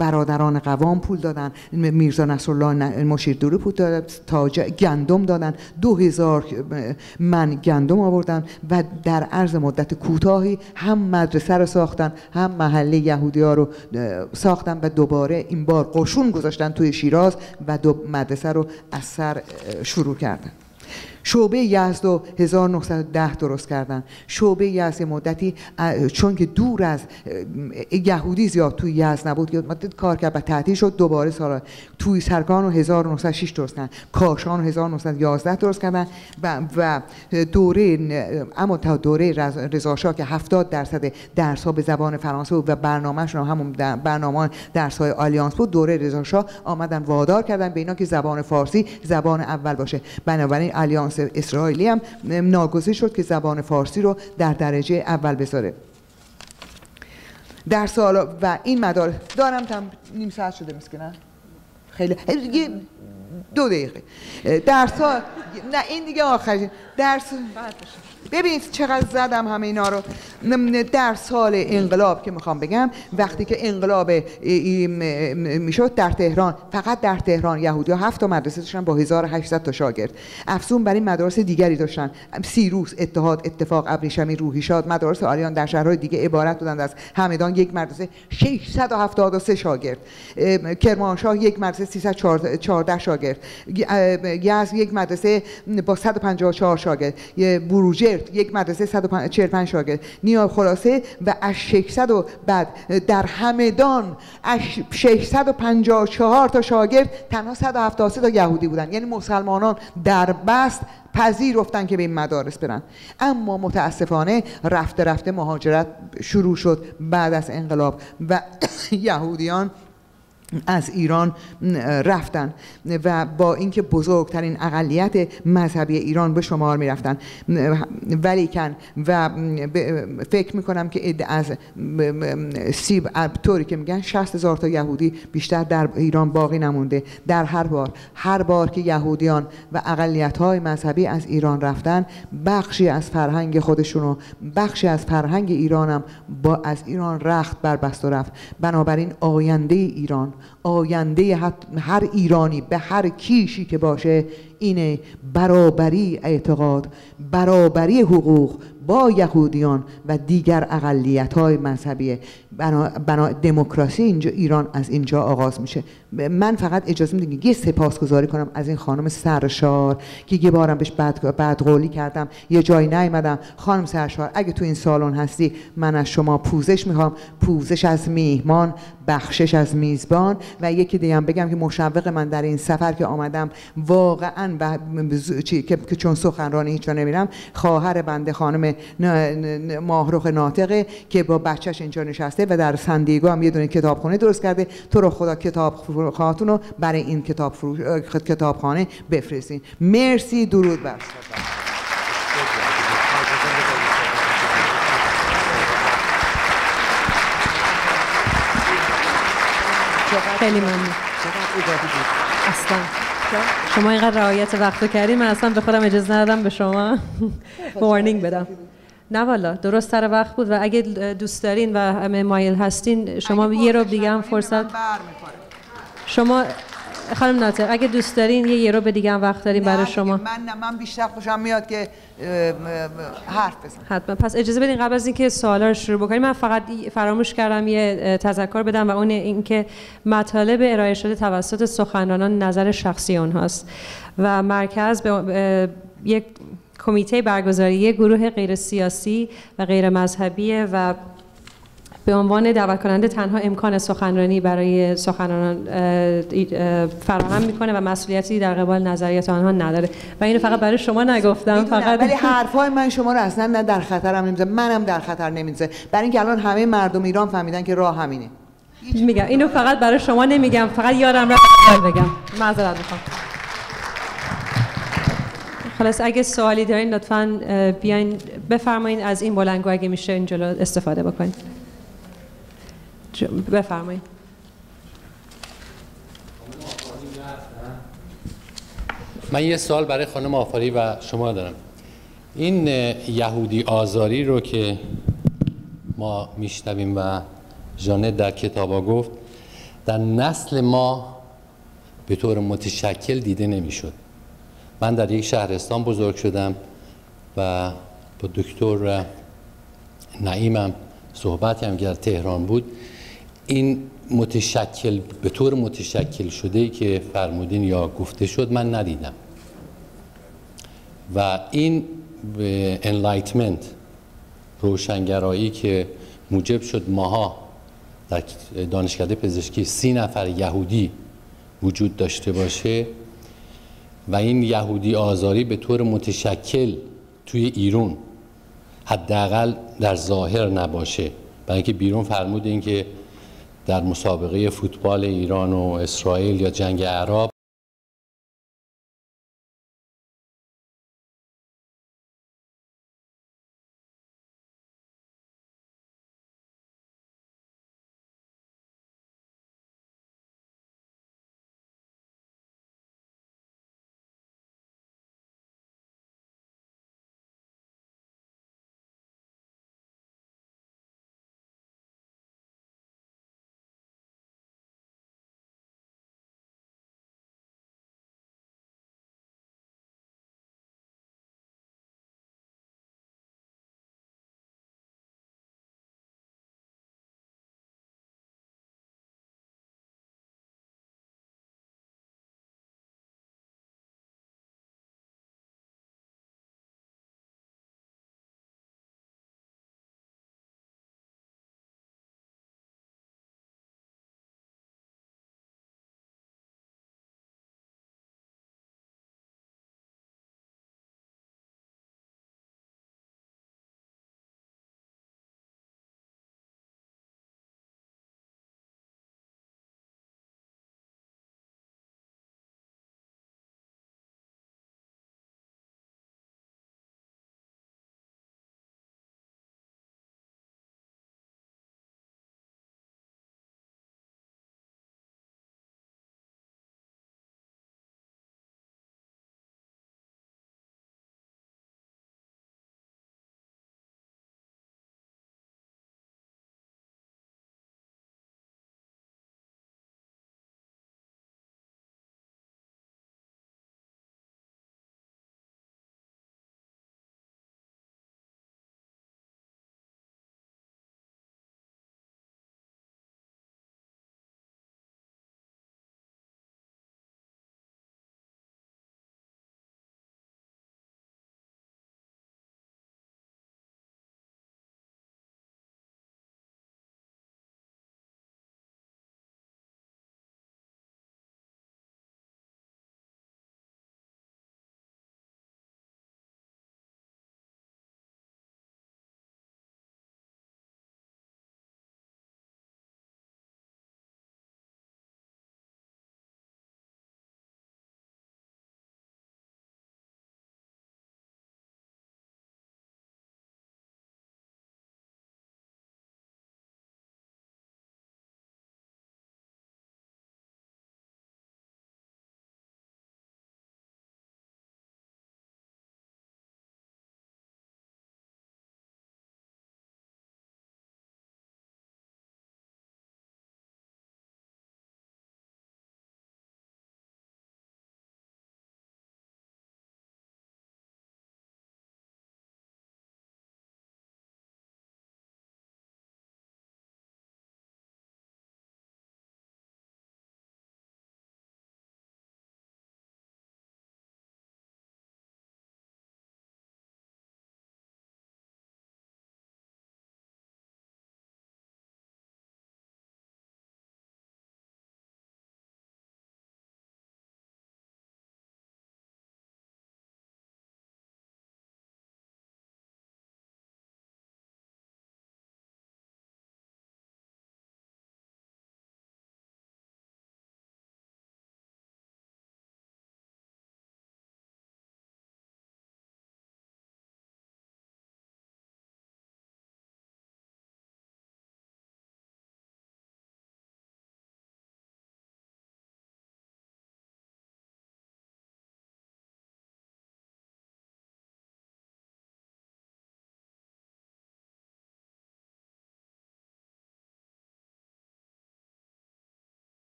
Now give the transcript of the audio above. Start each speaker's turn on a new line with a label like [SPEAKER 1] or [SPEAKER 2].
[SPEAKER 1] برادران قوام پول دادن میرزا نصرالله مشیر دوری پول دادن تاج گندم دادن. دو هزار من گندم آوردن و در عرض مدت کوتاهی هم مدرسه رو ساختن هم محله یهودی ها رو ساختن و دوباره این بار قشون گذاشتن توی شیراز و دو مدرسه رو از سر شروع کردن. شعبه یزد رو 1910 درست کردن. شعبه یزد مدتی چون که دور از یهودی زیاد توی یزد نبود مدت کار کرد و تعطیل شد دوباره سال توی سرکان رو 1906 درست کردن. کاشان رو 1911 درست کردن و, و دوره اما تا دوره رضا که 70 درصد درس ها به زبان فرانسه بود و برنامهشون همون برنامه درس های آلیانس بود دوره رضا آمدن وادار کردن به اینا که زبان فارسی زبان اول باشه. بنابراین آلیانس اسرائیلی هم ناگزیر شد که زبان فارسی رو در درجه اول بذاره. در سال و این مدار دارم تم نیم ساعت شده مسکنه خیلی دو دقیقه. در سال نه این دیگه آخری درس ببینید چقدر زدم همه اینا رو. در سال انقلاب که می‌خوام بگم وقتی که انقلاب می‌شد در تهران فقط در تهران یهودی ها هفت تا مدرسه داشتن با 1800 تا شاگرد. افزون بر این مدارس دیگری داشتن. سیروس اتحاد اتفاق ابریشمی روحیشاد مدارس آلیان در شهرهای دیگه عبارت بودند از همدان یک مدرسه 673 شاگرد. کرمانشاه یک مدرسه 314 شاگرد. یزد یک مدرسه با 154 شاگرد. بروجه یک مدرسه 145 شاگرد. نیا خلاصه و از 600 و بعد در همدان از 654 تا شاگرد تنها 173 تا یهودی بودن. یعنی مسلمانان در بست پذیرفتن که به این مدارس برن. اما متاسفانه رفته رفته مهاجرت شروع شد بعد از انقلاب و یهودیان از ایران رفتن و با اینکه بزرگترین اقلیت مذهبی ایران به شمار می رفتن ولیکن و فکر می کنم که از سیب طوری که میگن 60 هزار تا یهودی بیشتر در ایران باقی نمونده. در هر بار هر بار که یهودیان و اقلیت های مذهبی از ایران رفتن بخشی از فرهنگ خودشونو بخشی از فرهنگ ایرانم با از ایران رخت بر بست و رفت. بنابراین آینده ایران آینده هر ایرانی به هر کیشی که باشه اینه برابری اعتقاد برابری حقوق با یهودیان و دیگر اقلیت های مذهبی. بنا, دموکراسی اینجا ایران از اینجا آغاز میشه. من فقط اجازه میدم یه سپاسگزاری کنم از این خانم سرشار که یه بارم بهش بد, بد قولی کردم یه جایی نیومدم. خانم سرشار اگه تو این سالن هستی من از شما پوزش می‌خوام. پوزش از میهمان بخشش از میزبان. و یکی دیگه هم بگم که مشوق من در این سفر که آمدم واقعا و که چون سخنرانی هیچ نمیرم خواهر بنده خانم ماهرخ ناطقه که با بچهش اینجا نشسته و در سندیگو هم یه دونه کتابخونه درست کرده. تو رو خدا کتاب خواهتون رو برای این کتاب کتابخانه بفرستین. مرسی درود بر
[SPEAKER 2] خیلی ممنون. اصلا. شما اینقدر رعایت وقت کردیم من اصلا به خودم اجازه ندادم به شما وارنینگ بدم. نه والا درست سر وقت بود و اگه دوست دارین و مایل هستین شما یه رو دیگه هم فرصت شما خانم ناطق اگه دوست دارین یه یه رو به دیگه هم وقت دارین برای شما.
[SPEAKER 1] من من بیشتر خوشم میاد که حرف بزنم.
[SPEAKER 2] حتما. پس اجازه بدین قبل از اینکه سوالا رو شروع بکنیم من فقط فراموش کردم یه تذکر بدم و اون اینکه مطالب ارائه شده توسط سخنرانان نظر شخصی اونهاست و مرکز به یک کمیته برگزاری گروه غیر سیاسی و غیر مذهبی و به عنوان دعوت کننده تنها امکان سخنرانی برای سخنرانان فراهم می‌کنه و مسئولیتی در قبال نظریات آنها نداره. و اینو فقط برای شما نگفتم فقط
[SPEAKER 1] ولی حرفای من شما رو اصلا نه در خطرم نمی‌ذاره منم در خطر نمی‌ذاره برای اینکه الان همه مردم ایران فهمیدن که راه همینه.
[SPEAKER 2] میگم. اینو فقط برای شما نمیگم. فقط یادم رفت بگم. معذرت می‌خوام. خلاص اگه سوالی دارین لطفا بیاین بفرمایید از این بلنگو اگه میشه این جلو استفاده بکنید بفرمایید.
[SPEAKER 3] من یه سوال برای خانم آفاری و شما دارم. این یهودی آزاری رو که ما میشنویم و جانه در کتابا گفت در نسل ما به طور متشکل دیده نمی‌شد. من در یک شهرستان بزرگ شدم و با دکتر نعیمم صحبت هم در تهران بود این متشکل به طور متشکل شده که فرمودین یا گفته شد من ندیدم. و این انلایتمنت روشنگرایی که موجب شد ماها در دانشکده پزشکی سی نفر یهودی وجود داشته باشه و این یهودی آزاری به طور متشکل توی ایرون حداقل در ظاهر نباشه. برای اینکه بیرون فرمود این که در مسابقه فوتبال ایران و اسرائیل یا جنگ عرب